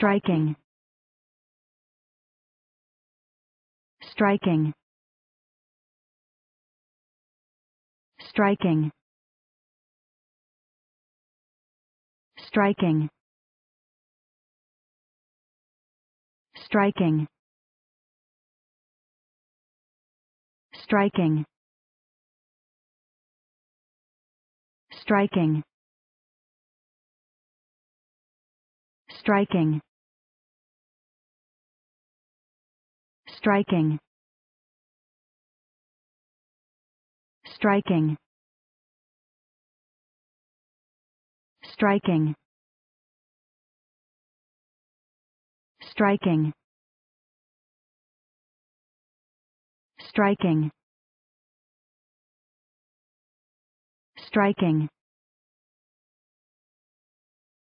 striking. Striking. Striking. Striking. Striking. Striking. Striking. Striking striking. Striking. Striking. Striking. Striking. Striking